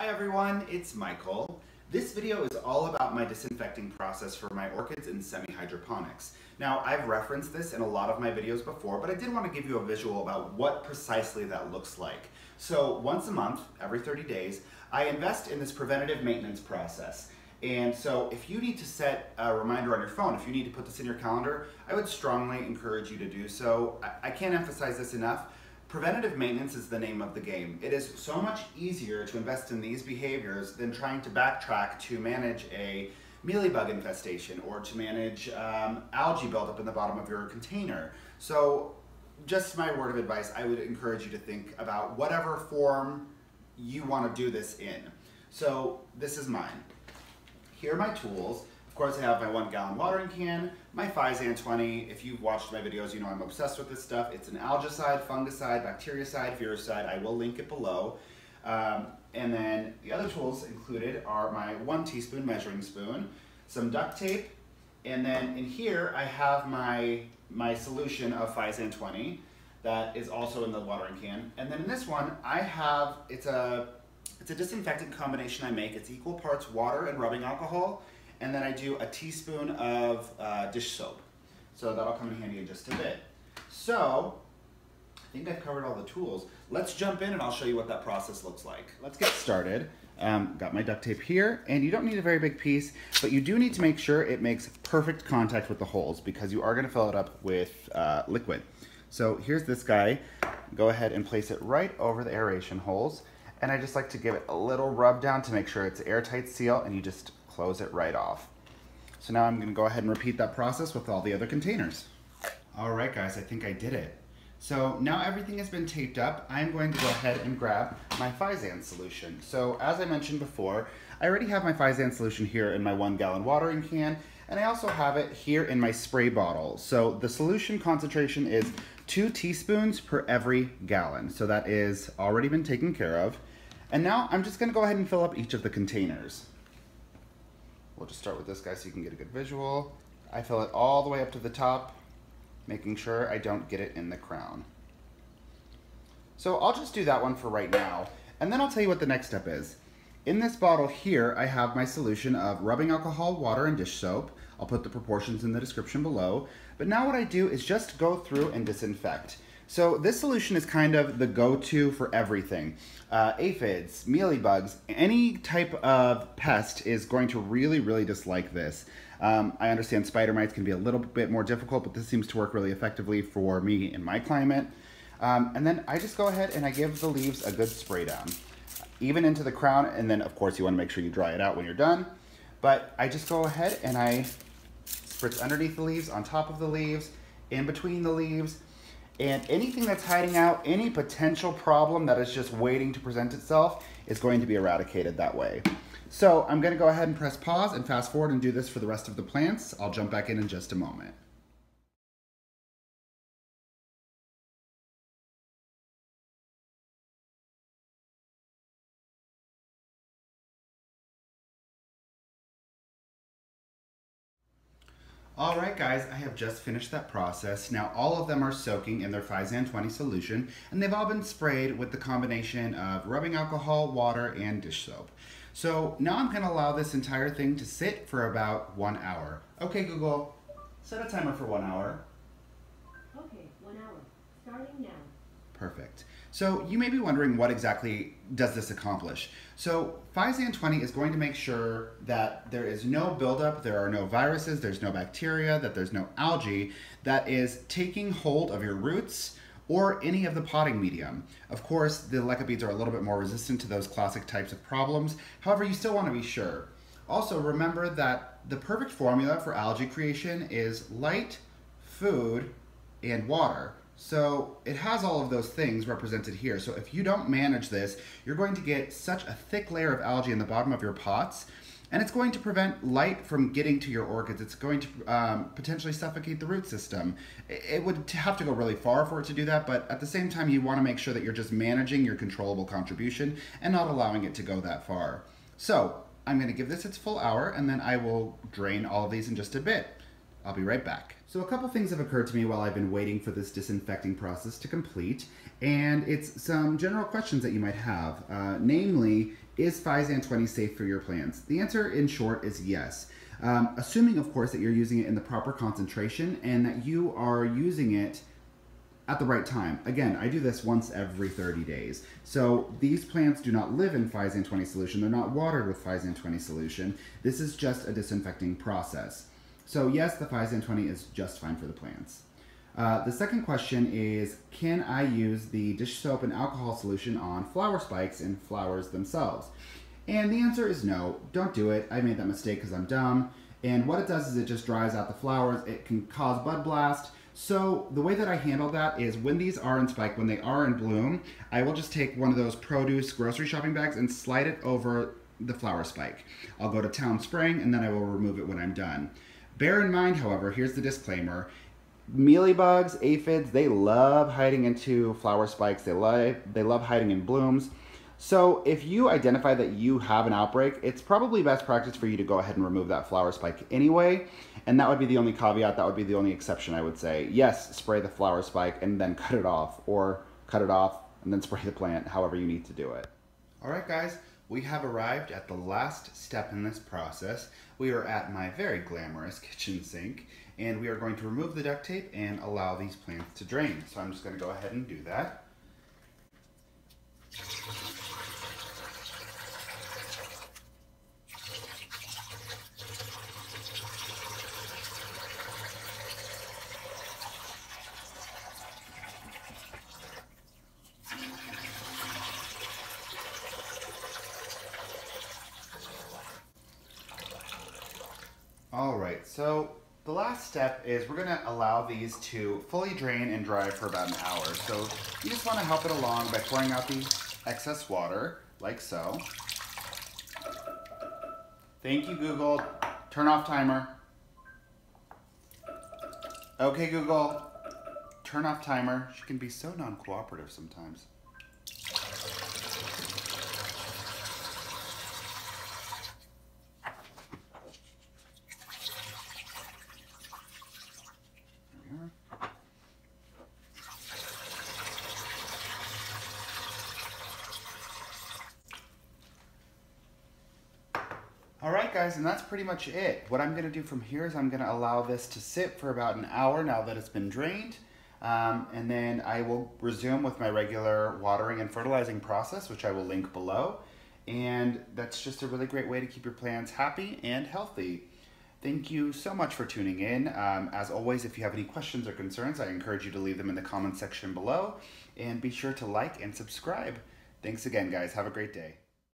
Hi everyone, it's Michael. This video is all about my disinfecting process for my orchids in semi-hydroponics. Now, I've referenced this in a lot of my videos before, but I did want to give you a visual about what precisely that looks like. So once a month, every 30 days, I invest in this preventative maintenance process. And so if you need to set a reminder on your phone, if you need to put this in your calendar, I would strongly encourage you to do so. I, I can't emphasize this enough. Preventative maintenance is the name of the game. It is so much easier to invest in these behaviors than trying to backtrack to manage a mealybug infestation or to manage um, algae buildup in the bottom of your container. So just my word of advice, I would encourage you to think about whatever form you want to do this in. So this is mine. Here are my tools course, I have my one gallon watering can, my Physan 20. If you've watched my videos, you know I'm obsessed with this stuff. It's an algicide, fungicide, bactericide, viricide. I will link it below. Um, and then the other tools included are my one teaspoon measuring spoon, some duct tape, and then in here I have my, my solution of Physan 20 that is also in the watering can. And then in this one, I have, it's a, it's a disinfectant combination I make. It's equal parts water and rubbing alcohol and then I do a teaspoon of uh, dish soap. So that'll come in handy in just a bit. So, I think I've covered all the tools. Let's jump in and I'll show you what that process looks like. Let's get started. Um, got my duct tape here, and you don't need a very big piece, but you do need to make sure it makes perfect contact with the holes because you are gonna fill it up with uh, liquid. So here's this guy. Go ahead and place it right over the aeration holes. And I just like to give it a little rub down to make sure it's airtight seal and you just close it right off. So now I'm gonna go ahead and repeat that process with all the other containers. All right guys, I think I did it. So now everything has been taped up, I'm going to go ahead and grab my Physan solution. So as I mentioned before, I already have my Physan solution here in my one gallon watering can, and I also have it here in my spray bottle. So the solution concentration is two teaspoons per every gallon. So that is already been taken care of. And now I'm just gonna go ahead and fill up each of the containers. We'll just start with this guy so you can get a good visual. I fill it all the way up to the top, making sure I don't get it in the crown. So I'll just do that one for right now, and then I'll tell you what the next step is. In this bottle here, I have my solution of rubbing alcohol, water, and dish soap. I'll put the proportions in the description below. But now what I do is just go through and disinfect. So this solution is kind of the go-to for everything. Uh, aphids, mealybugs, any type of pest is going to really, really dislike this. Um, I understand spider mites can be a little bit more difficult, but this seems to work really effectively for me in my climate. Um, and then I just go ahead and I give the leaves a good spray down, even into the crown. And then of course you wanna make sure you dry it out when you're done. But I just go ahead and I spritz underneath the leaves, on top of the leaves, in between the leaves, and anything that's hiding out, any potential problem that is just waiting to present itself is going to be eradicated that way. So I'm gonna go ahead and press pause and fast forward and do this for the rest of the plants. I'll jump back in in just a moment. All right, guys, I have just finished that process. Now, all of them are soaking in their Physan 20 solution, and they've all been sprayed with the combination of rubbing alcohol, water, and dish soap. So now I'm gonna allow this entire thing to sit for about one hour. Okay, Google, set a timer for one hour. Okay, one hour, starting now. Perfect. So you may be wondering what exactly does this accomplish? So Physan 20 is going to make sure that there is no buildup, there are no viruses, there's no bacteria, that there's no algae that is taking hold of your roots or any of the potting medium. Of course, the leca beads are a little bit more resistant to those classic types of problems. However, you still want to be sure. Also, remember that the perfect formula for algae creation is light, food, and water. So it has all of those things represented here. So if you don't manage this, you're going to get such a thick layer of algae in the bottom of your pots and it's going to prevent light from getting to your orchids. It's going to um, potentially suffocate the root system. It would have to go really far for it to do that, but at the same time, you want to make sure that you're just managing your controllable contribution and not allowing it to go that far. So I'm going to give this its full hour, and then I will drain all of these in just a bit. I'll be right back. So a couple things have occurred to me while I've been waiting for this disinfecting process to complete, and it's some general questions that you might have. Uh, namely, is Physan 20 safe for your plants? The answer in short is yes. Um, assuming, of course, that you're using it in the proper concentration and that you are using it at the right time. Again, I do this once every 30 days. So these plants do not live in Physan 20 solution. They're not watered with Physan 20 solution. This is just a disinfecting process. So yes, the Physan 20 is just fine for the plants. Uh, the second question is, can I use the dish soap and alcohol solution on flower spikes and flowers themselves? And the answer is no, don't do it. I made that mistake because I'm dumb. And what it does is it just dries out the flowers. It can cause bud blast. So the way that I handle that is when these are in spike, when they are in bloom, I will just take one of those produce grocery shopping bags and slide it over the flower spike. I'll go to town spraying and then I will remove it when I'm done. Bear in mind, however, here's the disclaimer. Mealybugs, aphids, they love hiding into flower spikes. They love, they love hiding in blooms. So if you identify that you have an outbreak, it's probably best practice for you to go ahead and remove that flower spike anyway. And that would be the only caveat, that would be the only exception I would say. Yes, spray the flower spike and then cut it off or cut it off and then spray the plant, however you need to do it. All right guys, we have arrived at the last step in this process. We are at my very glamorous kitchen sink and we are going to remove the duct tape and allow these plants to drain. So I'm just gonna go ahead and do that. All right, so the last step is we're gonna allow these to fully drain and dry for about an hour. So you just wanna help it along by pouring out the excess water, like so. Thank you, Google. Turn off timer. Okay, Google. Turn off timer. She can be so non-cooperative sometimes. All right, guys, and that's pretty much it. What I'm gonna do from here is I'm gonna allow this to sit for about an hour now that it's been drained. Um, and then I will resume with my regular watering and fertilizing process, which I will link below. And that's just a really great way to keep your plants happy and healthy. Thank you so much for tuning in. Um, as always, if you have any questions or concerns, I encourage you to leave them in the comment section below. And be sure to like and subscribe. Thanks again, guys. Have a great day.